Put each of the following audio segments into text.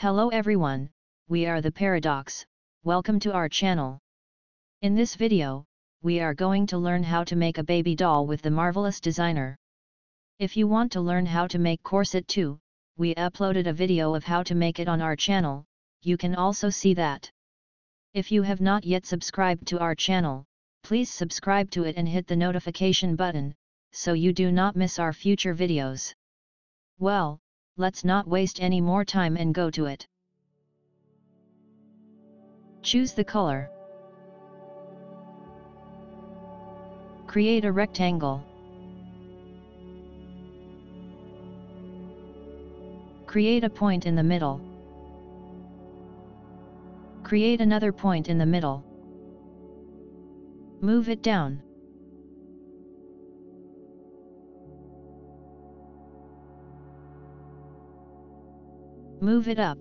Hello everyone, we are the Paradoox, welcome to our channel. In this video, we are going to learn how to make a baby doll with the marvelous designer. If you want to learn how to make corset too, we uploaded a video of how to make it on our channel, you can also see that. If you have not yet subscribed to our channel, please subscribe to it and hit the notification button, so you do not miss our future videos. Well, let's not waste any more time and go to it. Choose the color. Create a rectangle. Create a point in the middle. Create another point in the middle. Move it down. Move it up.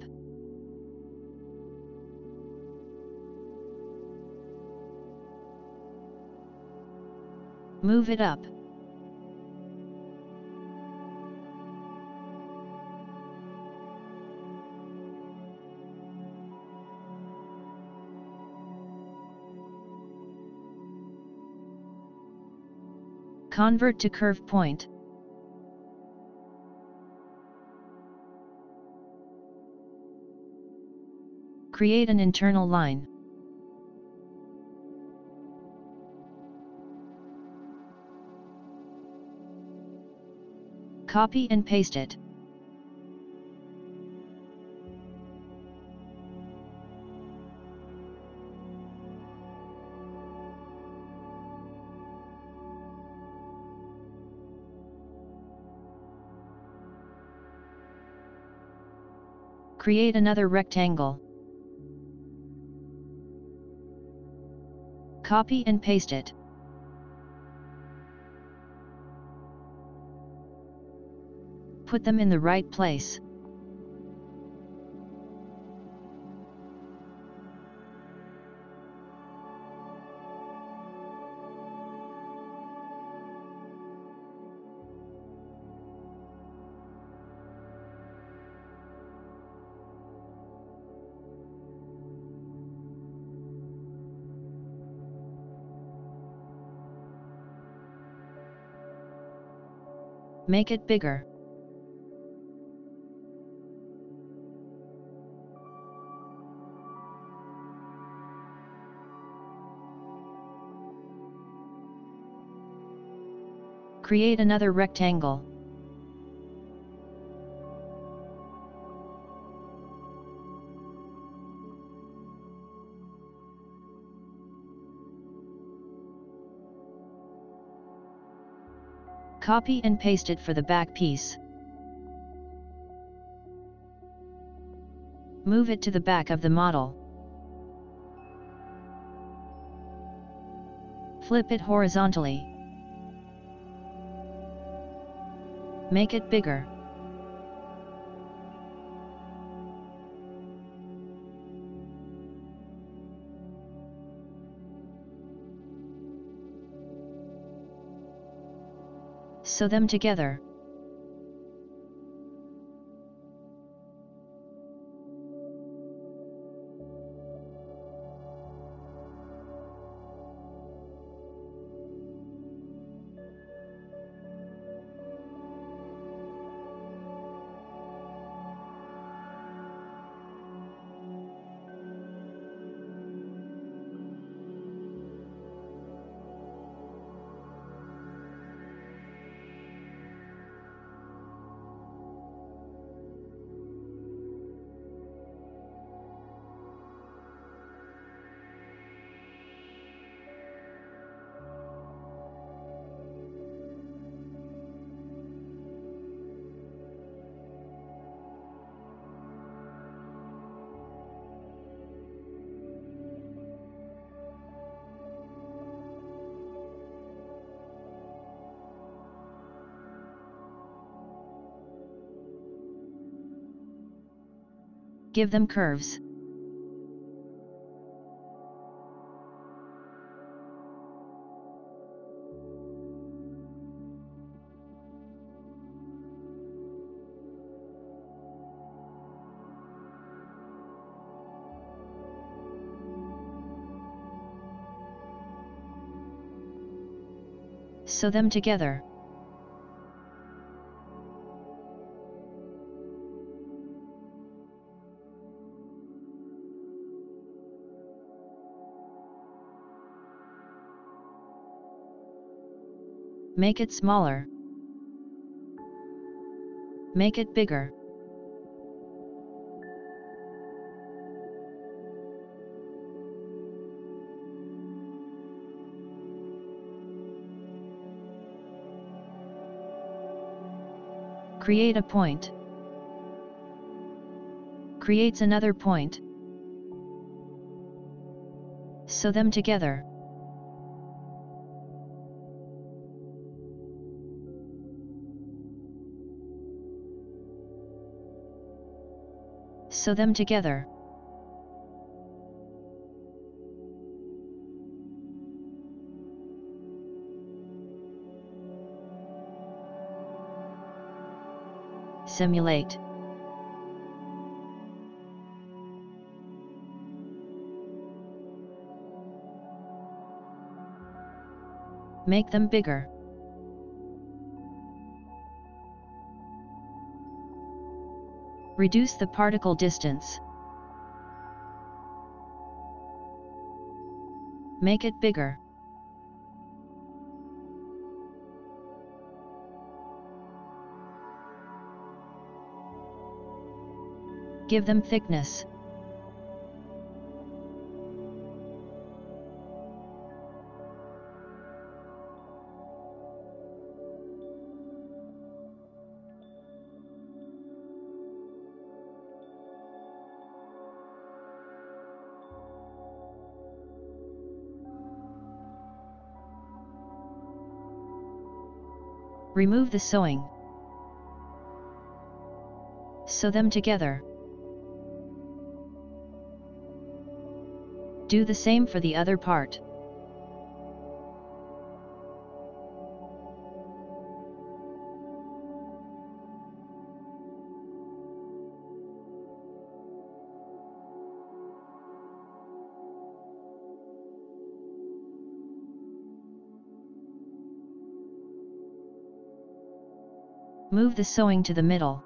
Move it up. Convert to curve point. Create an internal line. Copy and paste it. Create another rectangle. Copy and paste it. Put them in the right place. Make it bigger. Create another rectangle. Copy and paste it for the back piece. Move it to the back of the model. Flip it horizontally. Make it bigger. Sew them together. give them curves. Sew them together. Make it smaller. Make it bigger. Create a point. Creates another point. Sew them together. Sew them together. Simulate. Make them bigger. Reduce the particle distance. Make it bigger. Give them thickness. Remove the sewing. Sew them together. Do the same for the other part. Move the sewing to the middle.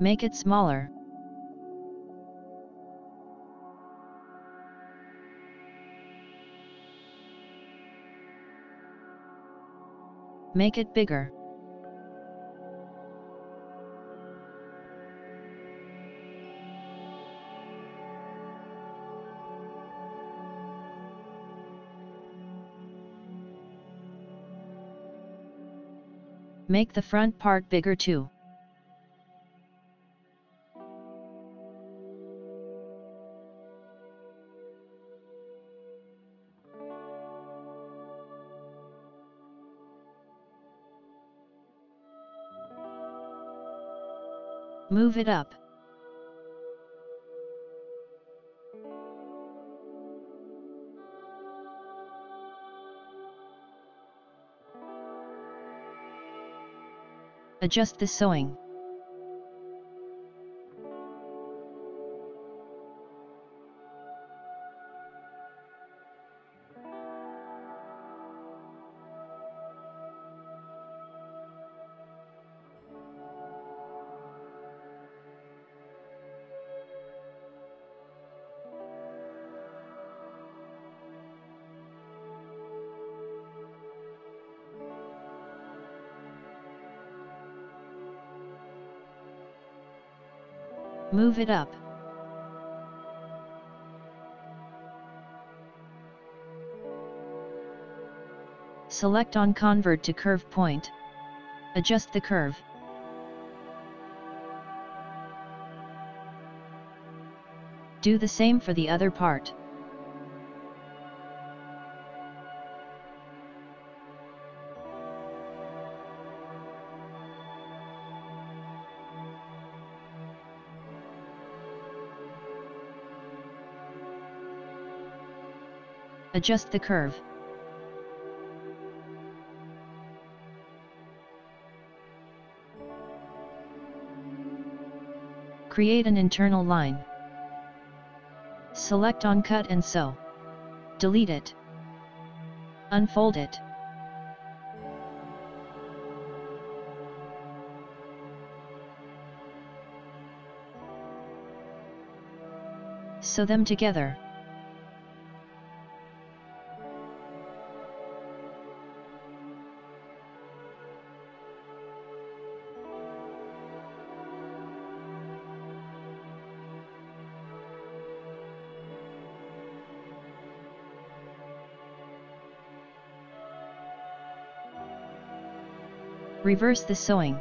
Make it smaller. Make it bigger. Make the front part bigger too. Move it up. Adjust the sewing. Move it up. Select on Convert to Curve Point. Adjust the curve. Do the same for the other part. Adjust the curve. Create an internal line. Select on cut and sew. Delete it. Unfold it. Sew them together. Reverse the sewing.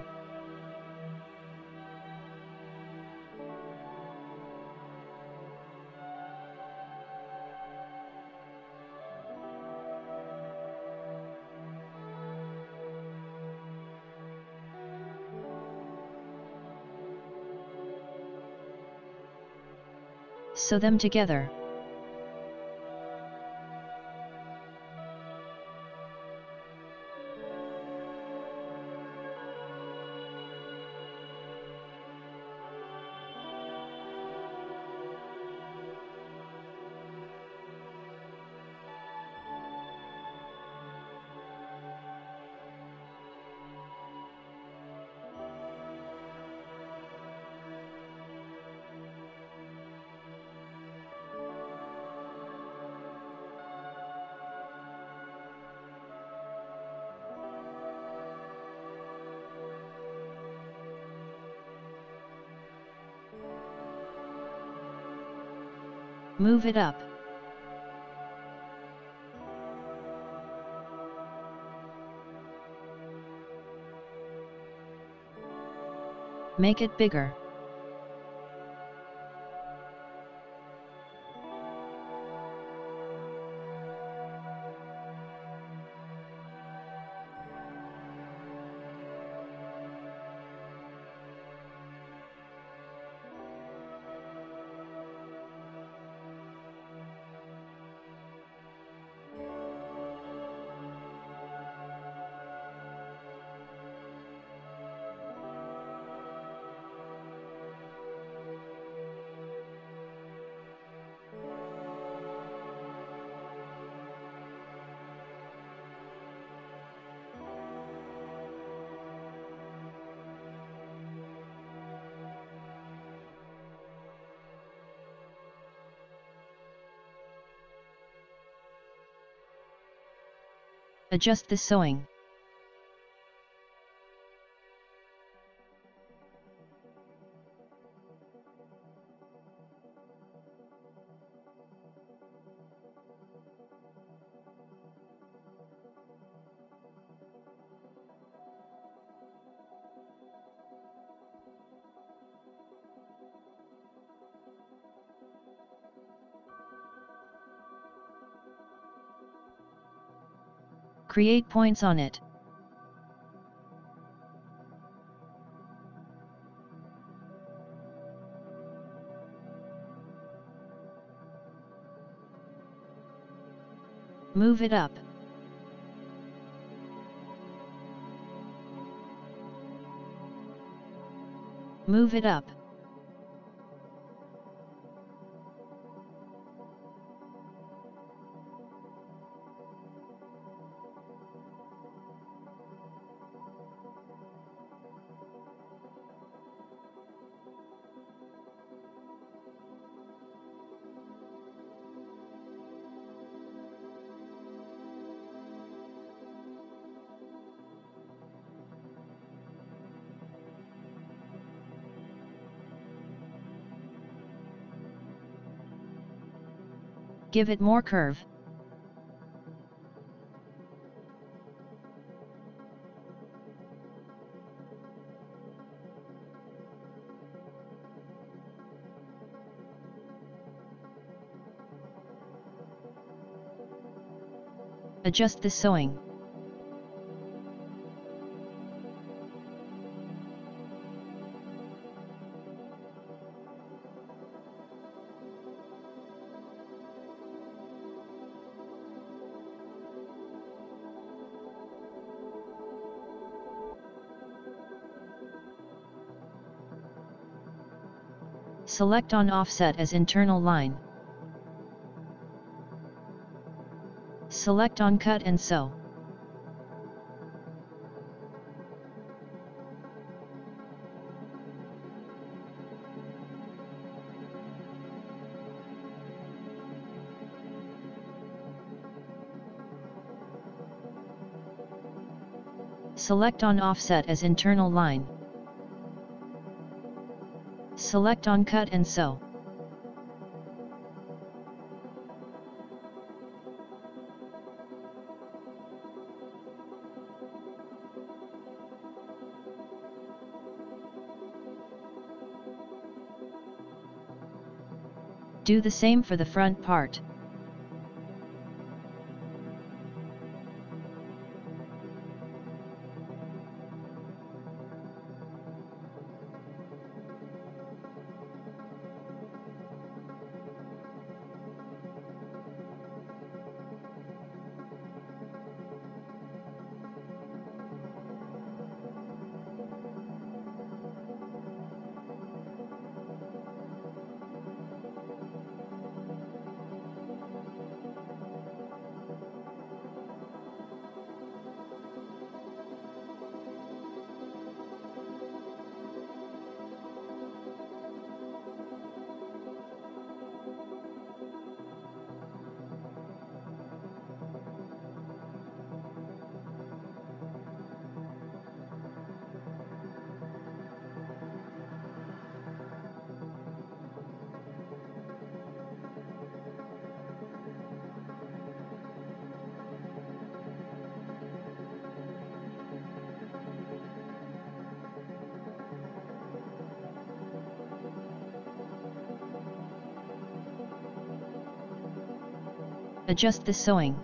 Sew them together. Move it up. Make it bigger. Adjust the sewing. Create points on it. Move it up. Move it up. Give it more curve. Adjust the sewing. Select on offset as internal line. Select on cut and sew. Select on offset as internal line. Select on cut and sew. Do the same for the front part. Adjust the sewing.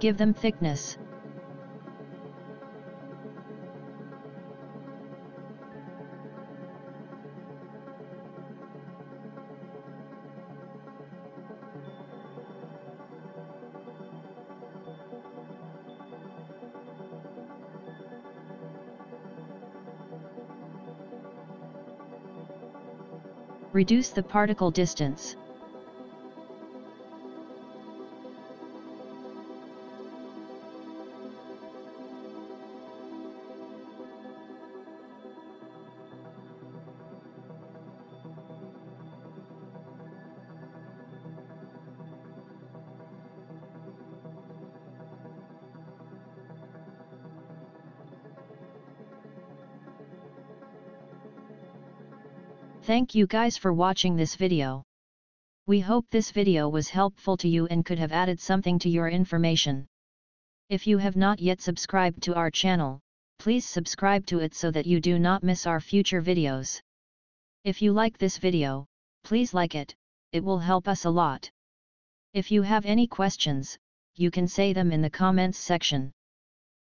Give them thickness. Reduce the particle distance. Thank you guys for watching this video. We hope this video was helpful to you and could have added something to your information. If you have not yet subscribed to our channel, please subscribe to it so that you do not miss our future videos. If you like this video, please like it, it will help us a lot. If you have any questions, you can say them in the comments section.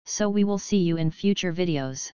So we will see you in future videos.